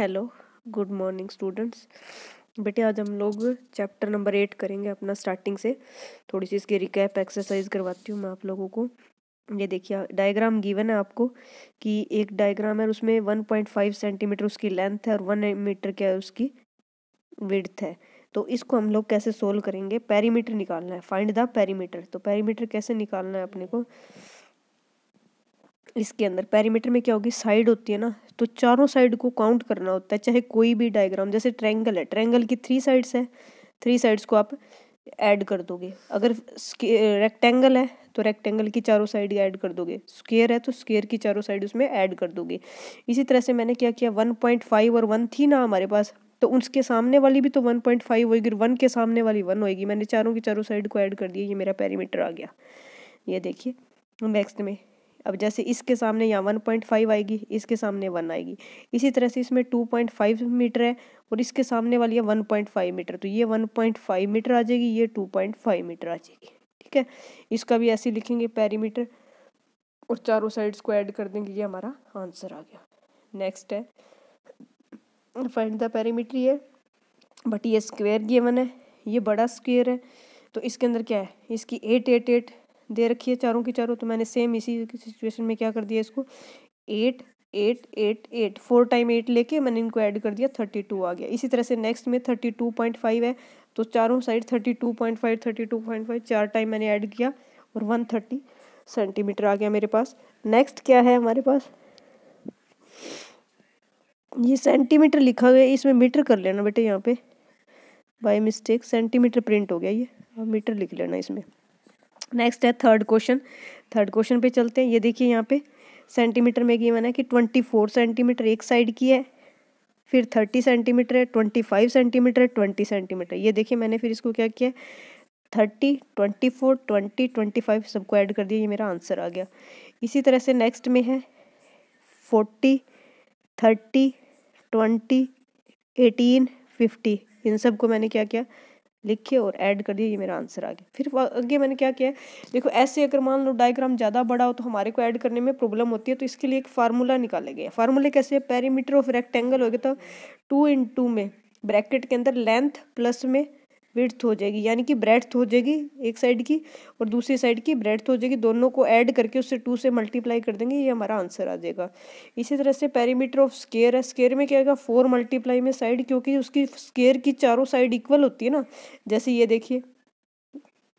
Hello good morning students बेटे, आज हम लोग चैप्टर नंबर एट करेंगे अपना स्टार्टिंग से। थोड़ी सी इसकी रिकैप एक्सरसाइज करवाती हूँ मैं आप लोगों को। ये देखिए डायग्राम गिवन है आपको कि एक डायग्राम है उसमें 1.5 सेंटीमीटर उसकी लेंथ है और वन मीटर क्या है उसकी विड्थ है। तो इसको हम लोग कैसे सोल्व करेंगे? पैरीमीटर निकालना है। फाइंड द पैरीमीटर तो पैरीमीटर कैसे निकालना है अपने को? इसके अंदर पैरीमीटर में क्या होगी? साइड होती है ना तो चारों साइड को काउंट करना होता है, चाहे कोई भी डायग्राम जैसे ट्रायंगल है ट्रैंगल की थ्री साइड्स है थ्री साइड्स को आप ऐड कर दोगे। अगर रेक्टेंगल है तो रेक्टेंगल की चारों साइड ऐड कर दोगे। स्क्वेयर है तो स्क्वेयर की चारों साइड उसमें ऐड कर दोगे। इसी तरह से मैंने क्या किया वन पॉइंट फाइव और वन थी ना हमारे पास तो उसके सामने वाली भी तो वन पॉइंट फाइव होगी वन के सामने वाली वन होगी मैंने चारों की चारों साइड को ऐड कर दिया, ये मेरा पैरीमीटर आ गया। ये देखिए नेक्स्ट में। अब जैसे इसके सामने यहाँ वन पॉइंट फाइव आएगी, इसके सामने वन आएगी। इसी तरह से इसमें टू पॉइंट फाइव मीटर है और इसके सामने वाली है वन पॉइंट फाइव मीटर। तो ये वन पॉइंट फाइव मीटर आ जाएगी, ये टू पॉइंट फाइव मीटर आ जाएगी, ठीक है? इसका भी ऐसे लिखेंगे पैरीमीटर और चारों साइड्स को ऐड कर देंगे, ये हमारा आंसर आ गया। नेक्स्ट है। फाइंड द पेरीमीटर ये बट ये स्क्वेयर गिवन है, ये बड़ा स्क्वेयर है। तो इसके अंदर क्या है? इसकी एट एट एट दे रखी है चारों की चारों तो मैंने सेम इसी सिचुएशन में क्या कर दिया इसको? Eight eight eight eight four time eight लेके मैंने इनको ऐड कर दिया थर्टी टू आ गया। इसी तरह से नेक्स्ट में थर्टी टू पॉइंट फाइव है तो चारों side thirty two point five thirty two point five चार टाइम मैंने ऐड किया और वन थर्टी सेंटीमीटर आ गया मेरे पास। नेक्स्ट क्या है हमारे पास? ये सेंटीमीटर लिखा गया इसमें मीटर कर लेना बेटे यहाँ पे। बाय मिस्टेक सेंटीमीटर प्रिंट हो गया ये। अब मीटर लिख लेना इसमें। नेक्स्ट है थर्ड क्वेश्चन थर्ड क्वेश्चन पे चलते हैं। ये देखिए यहाँ पे सेंटीमीटर में गिवन है कि ट्वेंटी फोर सेंटीमीटर एक साइड की है, फिर थर्टी सेंटीमीटर है ट्वेंटी फाइव सेंटीमीटर है ट्वेंटी सेंटीमीटर ये देखिए मैंने फिर इसको क्या किया? Thirty twenty four twenty twenty five सबको ऐड कर दिया। ये मेरा आंसर आ गया। इसी तरह से नेक्स्ट में है forty thirty twenty eighteen fifty इन सबको मैंने क्या किया? लिखे और ऐड कर दिया, ये मेरा आंसर आ गया। फिर आगे मैंने क्या किया, देखो ऐसे अगर मान लो डायग्राम ज़्यादा बड़ा हो तो हमारे को ऐड करने में प्रॉब्लम होती है तो इसके लिए एक फार्मूला निकाले गए। फार्मूले कैसे पैरीमीटर ऑफ़ रेक्टेंगल हो गया तो टू इन टू में, ब्रैकेट के अंदर लेंथ प्लस में विड्थ हो जाएगी, यानी कि ब्रेड्थ हो जाएगी एक साइड की और दूसरी साइड की ब्रेड्थ हो जाएगी। दोनों को ऐड करके उससे टू से मल्टीप्लाई कर देंगे, ये हमारा आंसर आ जाएगा। इसी तरह से पेरीमीटर ऑफ़ स्केयर है। स्केयर में क्या आएगा? फोर मल्टीप्लाई में साइड, क्योंकि उसकी स्केयर की चारों साइड इक्वल होती है ना। जैसे ये देखिए,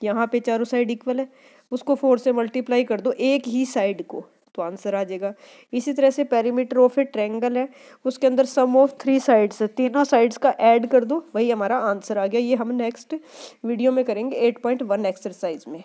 यहाँ पे चारों साइड इक्वल है, उसको फोर से मल्टीप्लाई कर दो, एक ही साइड को। तो आंसर आ जाएगा। इसी तरह से पेरीमीटर ऑफ़ ए ट्रैंगल है। उसके अंदर सम ऑफ़ थ्री साइड्स तीनों साइड्स का ऐड कर दो। वही हमारा आंसर आ गया। ये हम नेक्स्ट वीडियो में करेंगे एट पॉइंट वन एक्सरसाइज में।